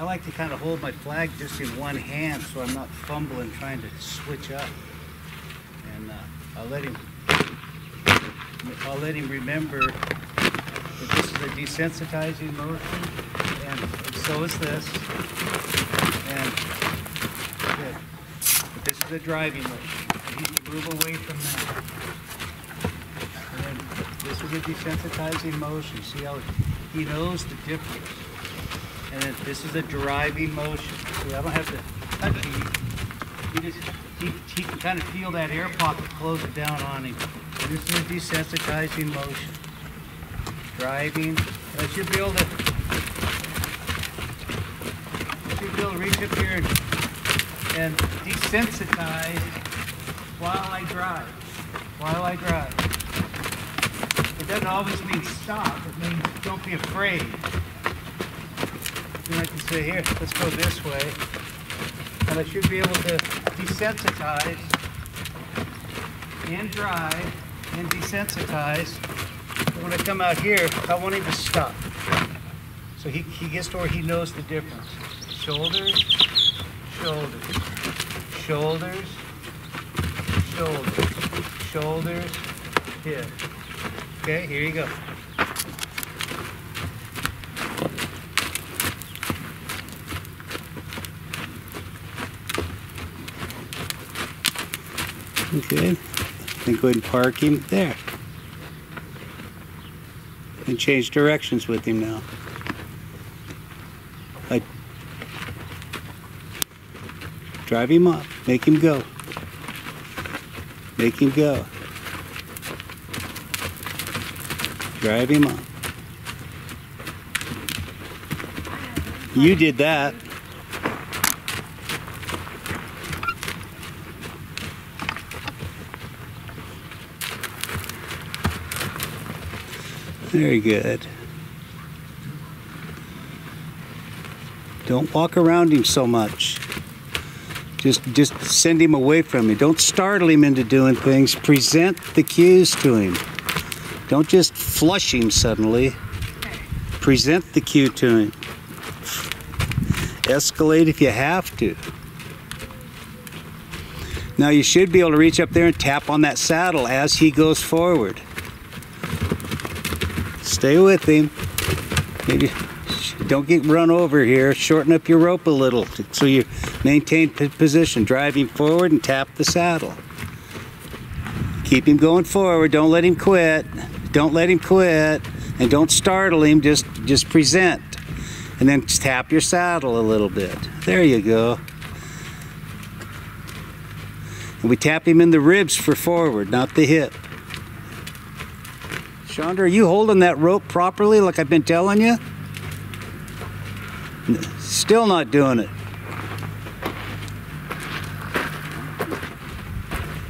I like to kind of hold my flag just in one hand so I'm not fumbling trying to switch up. And uh, I'll let him I'll let him remember that this is a desensitizing motion and so is this. And good. But this is a driving motion. He needs to move away from that. And this is a desensitizing motion. See how he knows the difference. And this is a driving motion. See, I don't have to touch him. You just he, he can kind of feel that air pocket close it down on him. And this is a desensitizing motion. Driving. I should be able to be able to reach up here and, and desensitize while I drive. While I drive. It doesn't always mean stop. It means don't be afraid. Then I can say, here, let's go this way. And I should be able to desensitize and drive and desensitize. But when I come out here, I want him to stop. So he, he gets to where he knows the difference. Shoulders, shoulders, shoulders, shoulders, shoulders, hip. Okay, here you go. Okay, then go ahead and park him there. And change directions with him now. Like, drive him up, make him go. Make him go. Drive him up. You did that. Very good. Don't walk around him so much. Just just send him away from you. Don't startle him into doing things. Present the cues to him. Don't just flush him suddenly. Present the cue to him. Escalate if you have to. Now you should be able to reach up there and tap on that saddle as he goes forward. Stay with him. Maybe don't get run over here. Shorten up your rope a little so you maintain position. Drive him forward and tap the saddle. Keep him going forward. Don't let him quit. Don't let him quit. And don't startle him. Just just present. And then tap your saddle a little bit. There you go. And we tap him in the ribs for forward, not the hip. Chandra, are you holding that rope properly like I've been telling you? Still not doing it.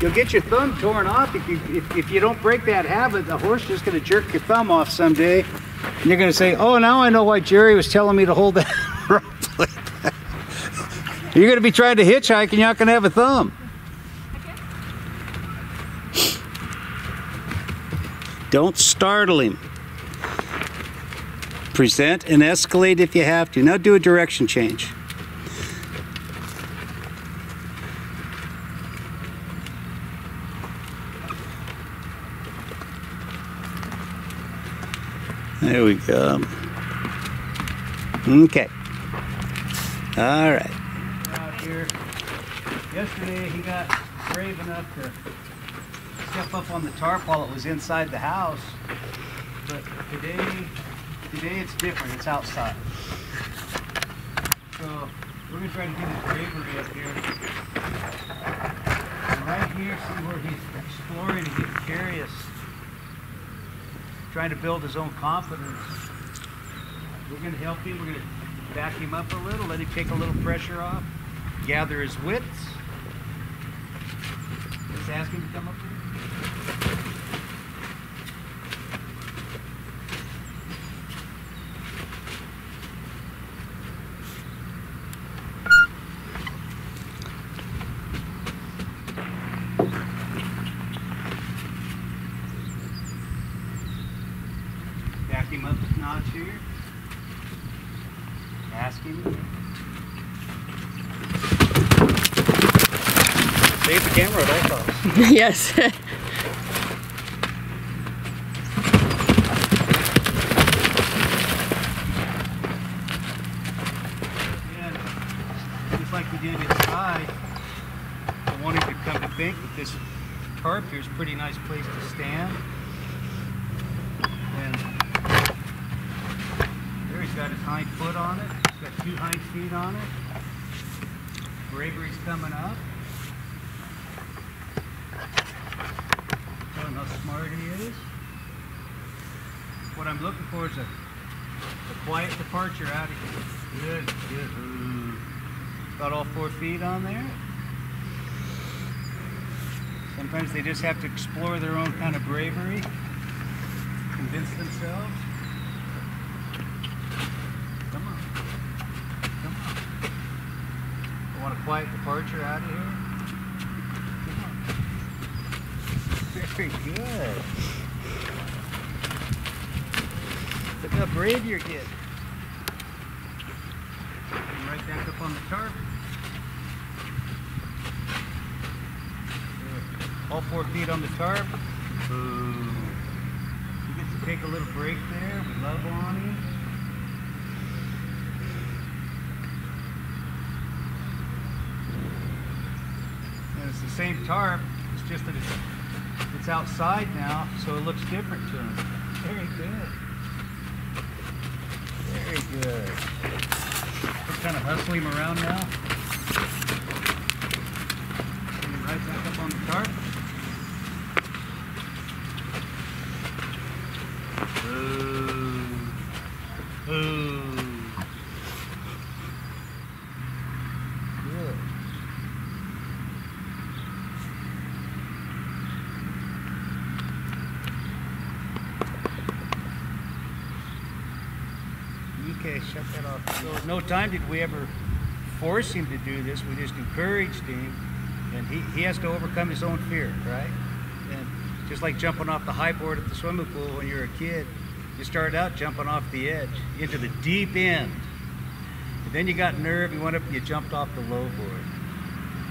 You'll get your thumb torn off if you if, if you don't break that habit. The horse is just going to jerk your thumb off someday, and you're going to say, "Oh, now I know why Gerry was telling me to hold that rope." like that." You're going to be trying to hitchhike, and you're not going to have a thumb. Don't startle him. Present and escalate if you have to. Now do a direction change. There we go. Okay. All right. Out here. Yesterday he got brave enough to step up on the tarp while it was inside the house. But today, today it's different. It's outside. So we're gonna try to get his bravery up here. And right here, see where he's exploring and getting curious, trying to build his own confidence. We're gonna help him. We're gonna back him up a little, let him take a little pressure off, gather his wits. Just ask him to come up here. Back him up a notch here. Ask ask him. Save the camera at all costs. yes. Like we did inside, I wanted to come to think that this tarp here is a pretty nice place to stand. And there he's got his hind foot on it. He's got two hind feet on it. Bravery's coming up. Showing how smart he is. What I'm looking for is a, a quiet departure out of here. Good, good. Got all four feet on there. Sometimes they just have to explore their own kind of bravery, convince themselves. Come on. Come on. I want a quiet departure out of here. Very good. Look how brave you're getting. Right back up on the tarp. All four feet on the tarp. Boom. He gets to take a little break there. We love on him. And it's the same tarp. It's just that it's, it's outside now, so it looks different to him. Very good. Very good. We're kind of hustle him around now. Bring right back up on the tarp. Ooh. Ooh. Good. Shut that off. So no time did we ever force him to do this. We just encouraged him, and he, he has to overcome his own fear, right? And just like jumping off the high board at the swimming pool when you're a kid, you started out jumping off the edge into the deep end. And then you got nerve, you went up and you jumped off the low board.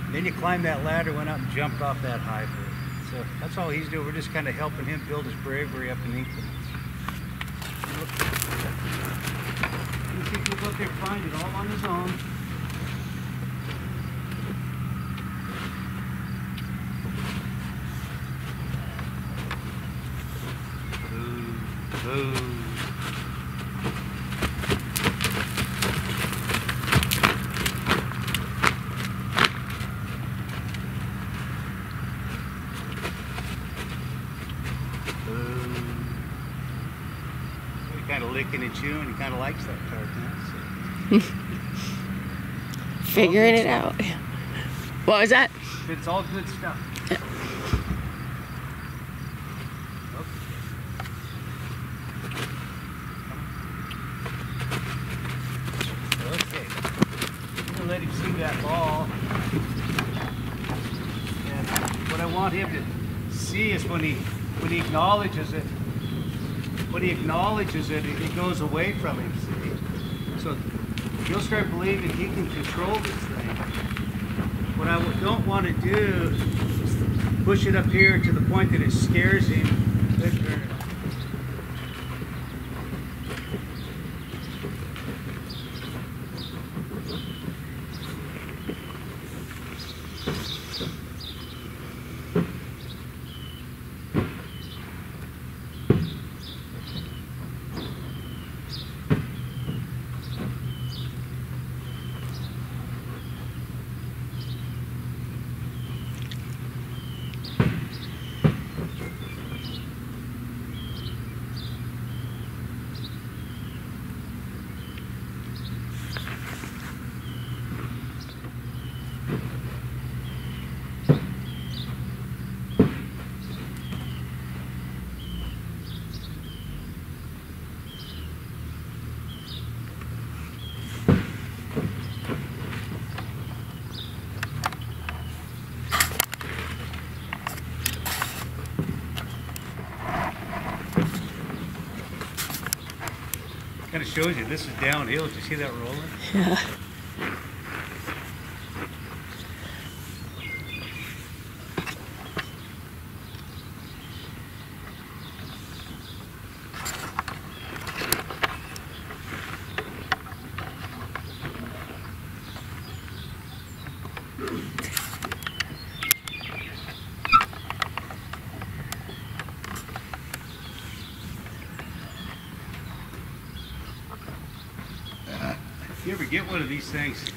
And then you climbed that ladder, went up and jumped off that high board. So that's all he's doing. We're just kind of helping him build his bravery up beneath him. You and find it all on his own. Boo. Boo. He kind of licking and chewing. He kind of likes that tarp now. so. Figuring it out. What was that? It's all good stuff. Yeah. Okay. Let him see that ball. And what I want him to see is when he when he acknowledges it, when he acknowledges it, it goes away from him. See? So he'll start believing he can control this thing. What I don't want to do is push it up here to the point that it scares him. Shows you, this is downhill. Do you see that rolling? Yeah. If you ever get one of these things,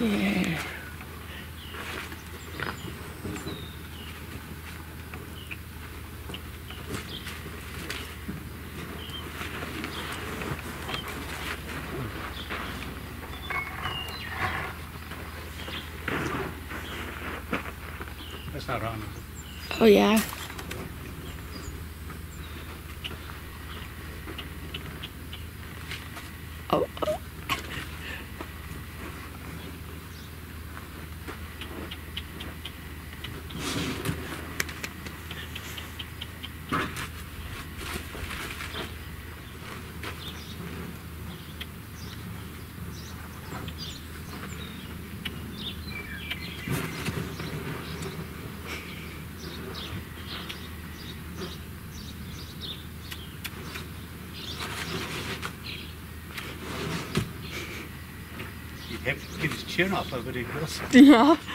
Yeah. That's not on. Oh yeah. Oh. oh. Have to get his chin off